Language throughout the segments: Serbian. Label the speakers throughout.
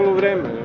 Speaker 1: Na polovreme.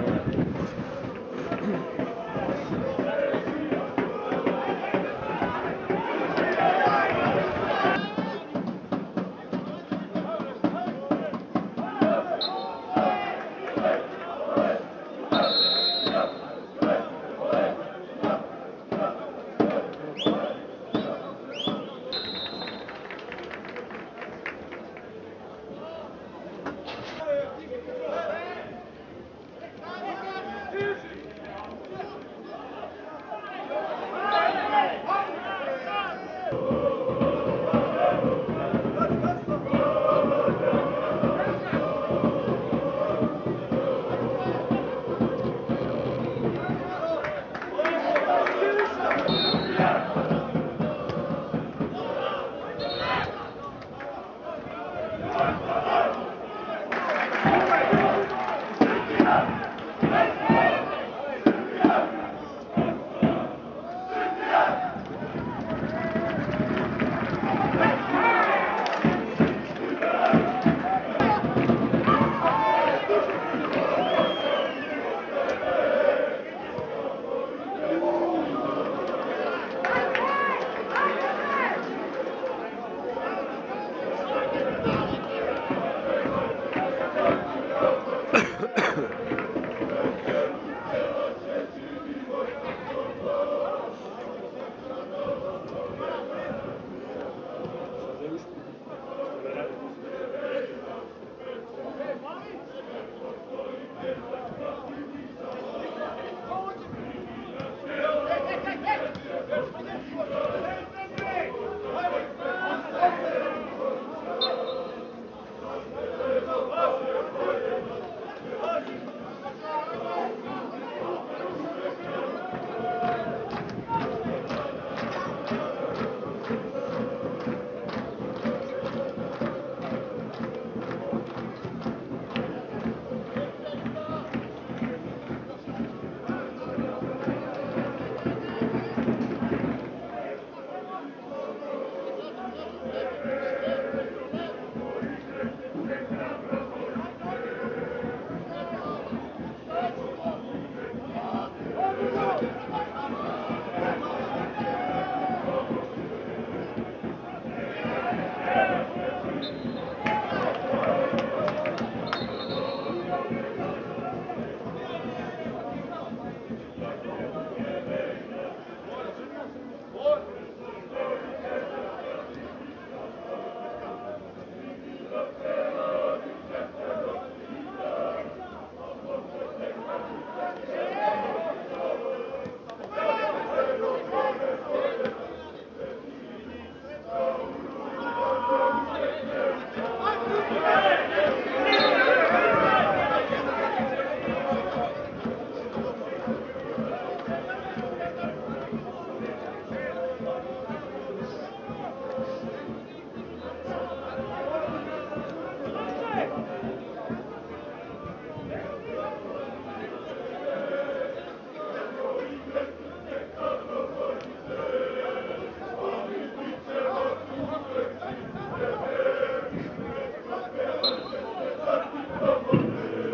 Speaker 1: Ja.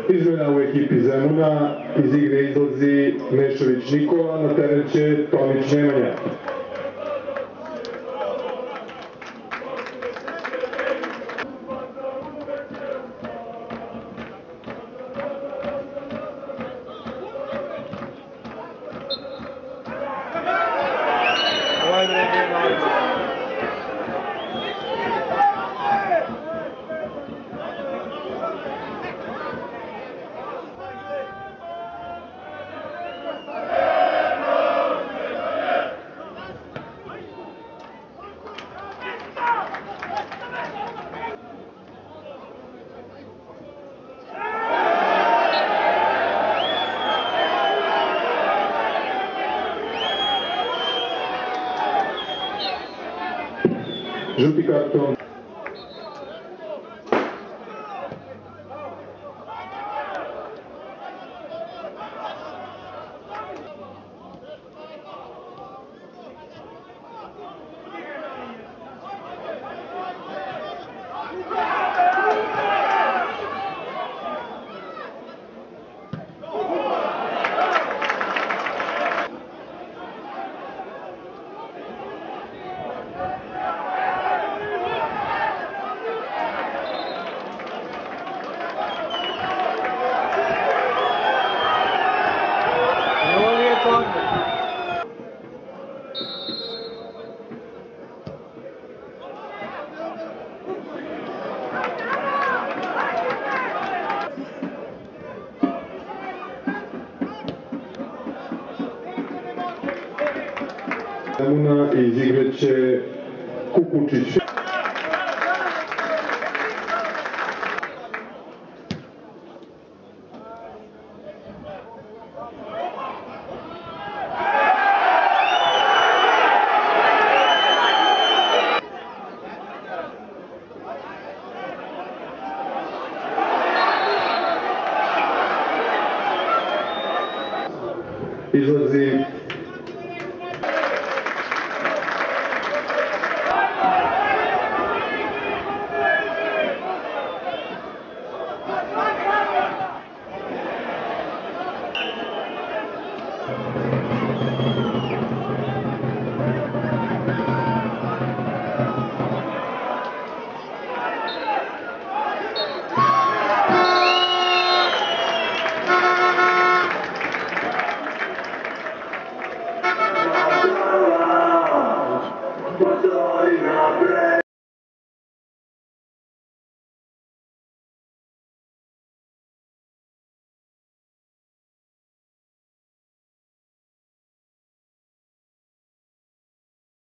Speaker 1: Izmjena u ekipi Zemuna, iz igre izlazi Mešović Nikola, na teren će Tomić Nemanja. Justifikation. Муна изиграче
Speaker 2: Кукучич.